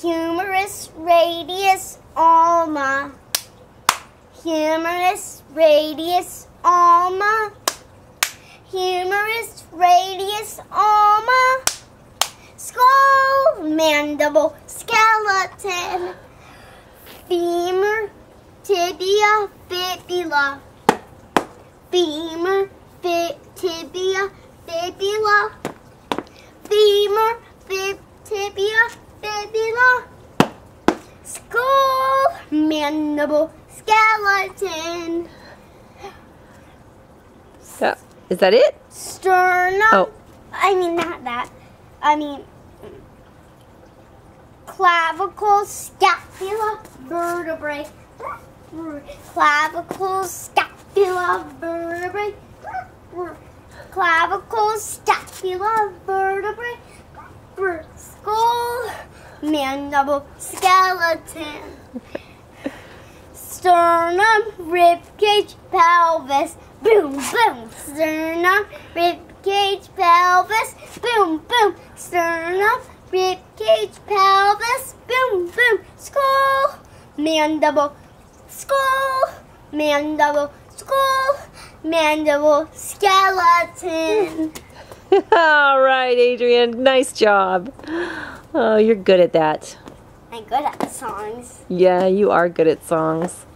Humerus radius ulna. Humerus radius ulna. Humerus radius ulna. Skull, mandible, skeleton. Femur, tibia, fibula. Femur, fi, tibia, fibula. Femur, fib, tibia, fibula. Skull, mandible, skeleton. So, is that it? Sternum. Oh. I mean, not that. I mean, clavicle, scapula, vertebrae. Clavicle, scapula, vertebrae. Clavicle, scapula, vertebrae. Skull, mandible, skeleton. Sternum, ribcage, pelvis. Boom, boom. Sternum, ribcage, pelvis. Boom, boom. Sternum, ribcage, pelvis. Boom, boom. Skull, mandible, skull, mandible, skull, mandible, skeleton. All right, Adrian. Nice job. Oh, you're good at that. I'm good at songs. Yeah, you are good at songs.